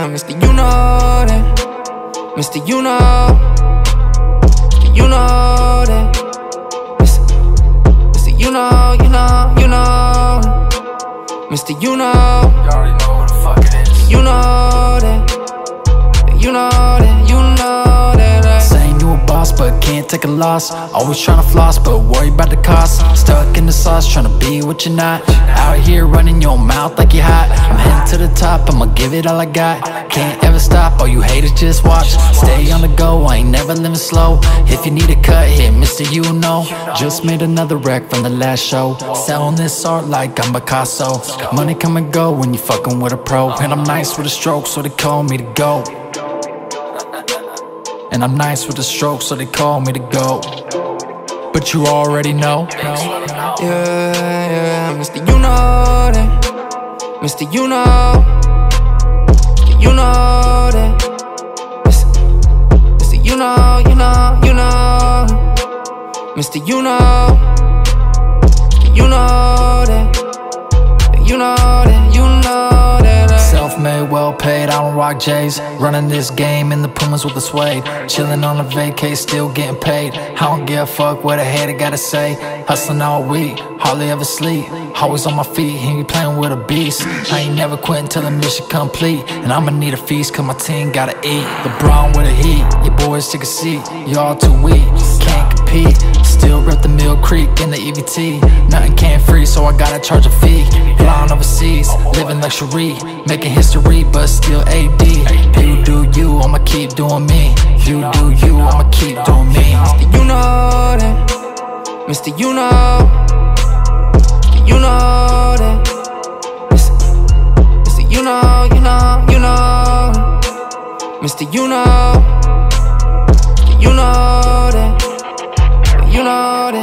yeah, Mr. You know that, Mr. You know, Mr. You know that, Mr. Mr. You know, you know, you know, Mr. You know, You already know what the fuck it is. you know that, you know that, you know that. I Saying you a boss, but can't take a loss. Always tryna floss, but worry about the cost. Stuck in the sauce, tryna be what you're not. Out here running your mouth like you're hot. I'm heading to the top, I'ma give it all I got. Can't ever stop, all you haters just watch. Stay on the go, I ain't never living slow. If you need a cut, hit Mr. You know. Just made another wreck from the last show. Selling this art like I'm Picasso. Money come and go when you fucking with a pro. And I'm nice with a stroke, so they call me to go. And I'm nice with the stroke, so they call me to go. But you already know. Yeah, yeah, Mr. You know that, Mr. You know. You know that, Mr. Mr. You know, you know, you know, Mr. You know. You know that, you know that, J's Running this game in the Pumas with the suede. Chilling on a vacay, still getting paid. I don't give a fuck what a hater gotta say. Hustling all week, hardly ever sleep. Always on my feet, and you playing with a beast. I ain't never quitting till the mission complete. And I'ma need a feast, cause my team gotta eat. LeBron with a heat, your boys take a seat. Y'all too weak, can't compete. Still rep the Mill Creek in the EVT Nothing can't free, so I gotta charge a fee Flying overseas, living luxury Making history, but still AD You do you, I'ma keep doing me You do you, I'ma keep doing me Mr. You know that, Mr. You know, You know that, Mr. Mr. You know, you know, you know, Mr. You know, Mr. You know